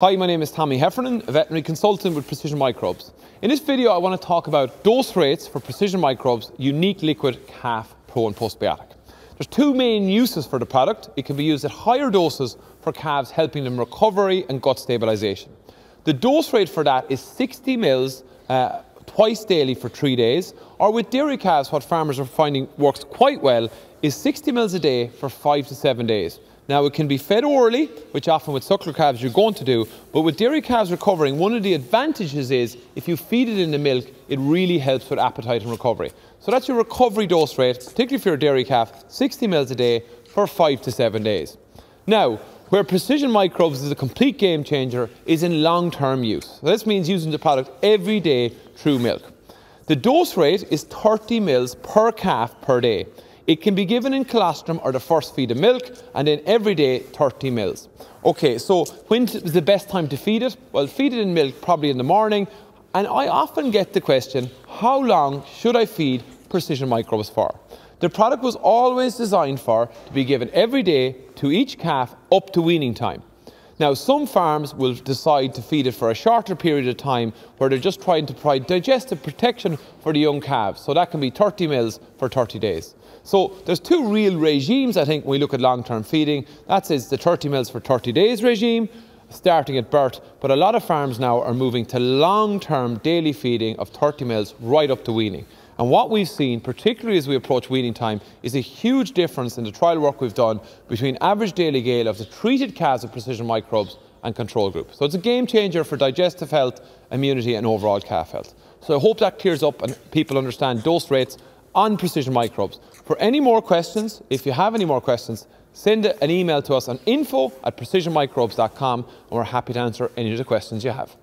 Hi, my name is Tommy Heffernan, a veterinary consultant with Precision Microbes. In this video, I want to talk about dose rates for Precision Microbes Unique Liquid Calf Pro and Postbiotic. There's two main uses for the product. It can be used at higher doses for calves, helping them recovery and gut stabilization. The dose rate for that is 60 mils uh, twice daily for three days, or with dairy calves, what farmers are finding works quite well is 60 mils a day for five to seven days. Now, it can be fed orally, which often with suckler calves you're going to do, but with dairy calves recovering, one of the advantages is if you feed it in the milk, it really helps with appetite and recovery. So that's your recovery dose rate, particularly for a dairy calf, 60 mils a day for five to seven days. Now, where precision microbes is a complete game changer is in long-term use. So this means using the product every day through milk. The dose rate is 30 mils per calf per day. It can be given in colostrum or the first feed of milk, and then every day 30 mils. Okay, so when is the best time to feed it? Well, feed it in milk probably in the morning. And I often get the question, how long should I feed precision microbes for? The product was always designed for to be given every day to each calf up to weaning time. Now, some farms will decide to feed it for a shorter period of time where they're just trying to provide digestive protection for the young calves. So that can be 30 mils for 30 days. So there's two real regimes, I think, when we look at long-term feeding. That is the 30 mils for 30 days regime, starting at birth. But a lot of farms now are moving to long-term daily feeding of 30 mils right up to weaning. And what we've seen, particularly as we approach weaning time, is a huge difference in the trial work we've done between average daily gain of the treated calves with precision microbes and control group. So it's a game changer for digestive health, immunity and overall calf health. So I hope that clears up and people understand dose rates on precision microbes. For any more questions, if you have any more questions, send an email to us on info at precisionmicrobes.com and we're happy to answer any of the questions you have.